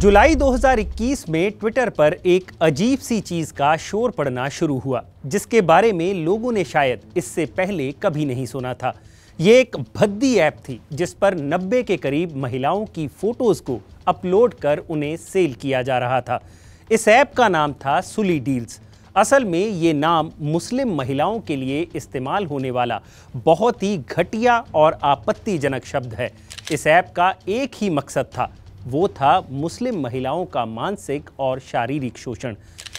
जुलाई 2021 में ट्विटर पर एक अजीब सी चीज़ का शोर पड़ना शुरू हुआ, जिसके बारे में लोगों ने शायद इससे पहले कभी नहीं सुना था। ये एक भद्दी ऐप थी, जिस पर 90 के करीब महिलाओं की फ़ोटोज़ को अपलोड कर उन्हें सेल किया जा रहा था। इस ऐप का नाम था सुली डील्स। असल में ये नाम मुस्लिम महिलाओं के लिए इस्तेमाल होने वाला बहुत ही घटिया और आपत्तिजनक शब्द है। इस ऐप का एक ही मकसद था वो था मुस्लिम महिलाओं का मानसिक और शारीरिक शोषण।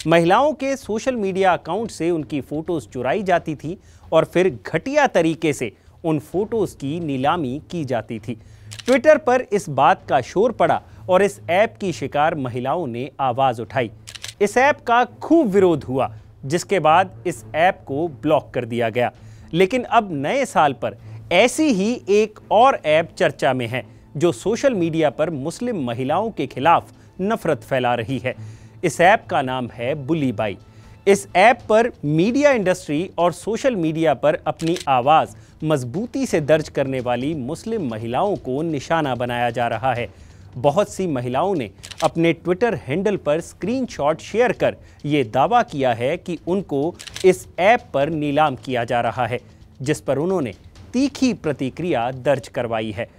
महिलाओं के सोशल मीडिया अकाउंट से उनकी फ़ोटोज़ चुराई जाती थी और फिर घटिया तरीके से उन फ़ोटोज़ की नीलामी की जाती थी। ट्विटर पर इस बात का शोर पड़ा और इस ऐप की शिकार महिलाओं ने आवाज़ उठाई। इस ऐप का खूब विरोध हुआ, जिसके बाद इस ऐप को ब्लॉक कर दिया गया। लेकिन अब नए साल पर ऐसी ही एक और ऐप चर्चा में है। जो सोशल मीडिया पर मुस्लिम महिलाओं के खिलाफ नफरत फैला रही है। इस ऐप का नाम है बुली बाई इस ऐप पर मीडिया इंडस्ट्री और सोशल मीडिया पर अपनी आवाज़ मजबूती से दर्ज करने वाली मुस्लिम महिलाओं को निशाना बनाया जा रहा है। बहुत सी महिलाओं ने अपने ट्विटर हैंडल पर स्क्रीनशॉट शेयर कर ये दावा किया है कि उनको इस ऐप पर नीलाम किया जा रहा है, जिस पर उन्होंने तीखी प्रतिक्रिया दर्ज करवाई है।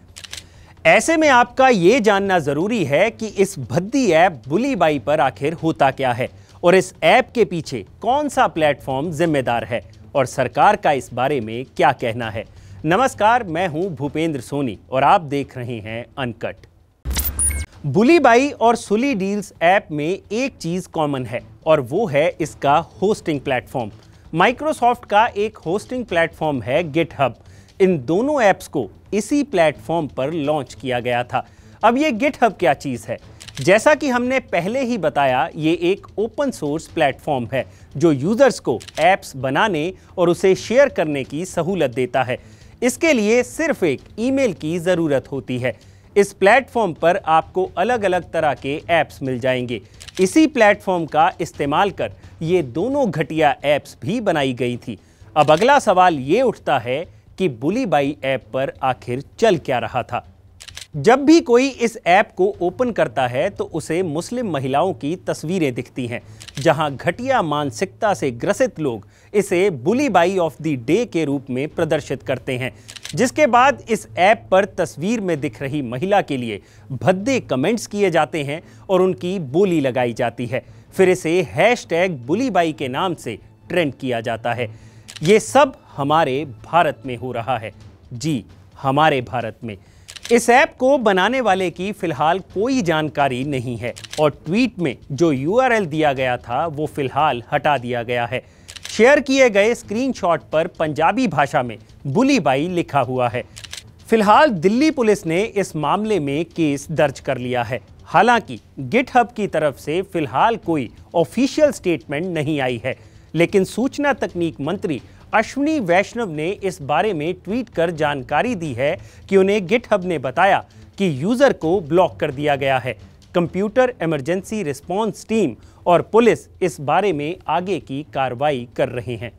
ऐसे में आपका ये जानना ज़रूरी है कि इस भद्दी ऐप बुली बाई पर आखिर होता क्या है? और इस ऐप के पीछे कौन सा प्लेटफॉर्म जिम्मेदार है? और सरकार का इस बारे में क्या कहना है? नमस्कार, मैं हूँ भूपेंद्र सोनी और आप देख रहे हैं अनकट। बुली बाई और सुली डील्स ऐप में एक चीज़ कॉमन है, और वो है इसका होस्टिंग प्लेटफॉर्म। माइक्रोसॉफ्ट का एक होस्टिंग प्लेटफॉर्म है गिट इन दोनों ऐप्स को इसी प्लेटफॉर्म पर लॉन्च किया गया था। अब ये गिटहब क्या चीज़ है? जैसा कि हमने पहले ही बताया, ये एक ओपन सोर्स प्लेटफॉर्म है, जो यूज़र्स को ऐप्स बनाने और उसे शेयर करने की सहूलत देता है। इसके लिए सिर्फ़ एक ईमेल की ज़रूरत होती है। इस प्लेटफॉर्म पर आपको अलग अलग तरह के ऐप्स मिल जाएँगे। इसी प्लेटफॉर्म का इस्तेमाल कर ये दोनों घटिया ऐप्स भी बनाई गई थी। अब अगला सवाल ये उठता है कि बुली बाई ऐप पर आखिर चल क्या रहा था? जब भी कोई इस ऐप को ओपन करता है तो उसे मुस्लिम महिलाओं की तस्वीरें दिखती हैं, जहाँ घटिया मानसिकता से ग्रसित लोग इसे Bulli Bai of the day के रूप में प्रदर्शित करते हैं। जिसके बाद इस ऐप पर तस्वीर में दिख रही महिला के लिए भद्दे कमेंट्स किए जाते हैं और उनकी बोली लगाई जाती है। फिर इसे हैश टैग के नाम से ट्रेंड किया जाता है। ये सब हमारे भारत में हो रहा है। जी, हमारे भारत में। इस ऐप को बनाने वाले की फ़िलहाल कोई जानकारी नहीं है और ट्वीट में जो यूआरएल दिया गया था, वो फ़िलहाल हटा दिया गया है। शेयर किए गए स्क्रीनशॉट पर पंजाबी भाषा में बुली बाई लिखा हुआ है। फ़िलहाल दिल्ली पुलिस ने इस मामले में केस दर्ज कर लिया है। हालाँकि गिटहब की तरफ़ से फ़िलहाल कोई ऑफिशियल स्टेटमेंट नहीं आई है, लेकिन सूचना तकनीक मंत्री अश्विनी वैष्णव ने इस बारे में ट्वीट कर जानकारी दी है कि उन्हें गिटहब ने बताया कि यूज़र को ब्लॉक कर दिया गया है। कंप्यूटर इमरजेंसी रिस्पांस टीम और पुलिस इस बारे में आगे की कार्रवाई कर रहे हैं।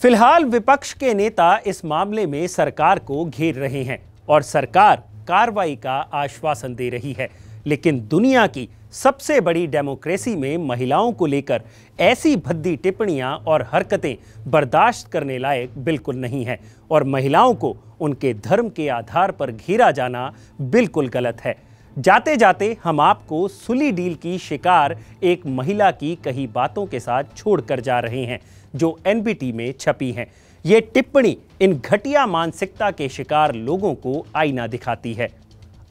फ़िलहाल विपक्ष के नेता इस मामले में सरकार को घेर रहे हैं और सरकार कार्रवाई का आश्वासन दे रही है। लेकिन दुनिया की सबसे बड़ी डेमोक्रेसी में महिलाओं को लेकर ऐसी भद्दी टिप्पणियाँ और हरकतें बर्दाश्त करने लायक बिल्कुल नहीं है और महिलाओं को उनके धर्म के आधार पर घेरा जाना बिल्कुल गलत है। जाते जाते हम आपको सुली डील की शिकार एक महिला की कही बातों के साथ छोड़कर जा रहे हैं, जो एनबीटी में छपी हैं। ये टिप्पणी इन घटिया मानसिकता के शिकार लोगों को आईना दिखाती है।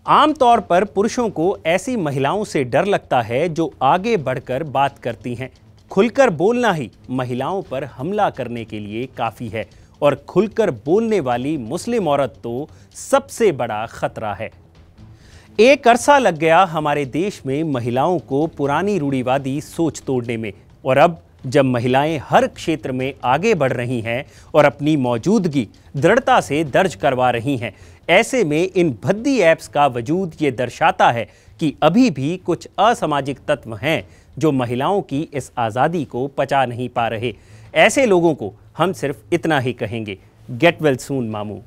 आमतौर पर पुरुषों को ऐसी महिलाओं से डर लगता है जो आगे बढ़कर बात करती हैं। खुलकर बोलना ही महिलाओं पर हमला करने के लिए काफ़ी है और खुलकर बोलने वाली मुस्लिम औरत तो सबसे बड़ा खतरा है। एक अरसा लग गया हमारे देश में महिलाओं को पुरानी रूढ़ीवादी सोच तोड़ने में और अब जब महिलाएँ हर क्षेत्र में आगे बढ़ रही हैं और अपनी मौजूदगी दृढ़ता से दर्ज करवा रही हैं, ऐसे में इन भद्दी ऐप्स का वजूद ये दर्शाता है कि अभी भी कुछ असामाजिक तत्व हैं जो महिलाओं की इस आज़ादी को पचा नहीं पा रहे। ऐसे लोगों को हम सिर्फ़ इतना ही कहेंगे। गेट वेल सून, मामू।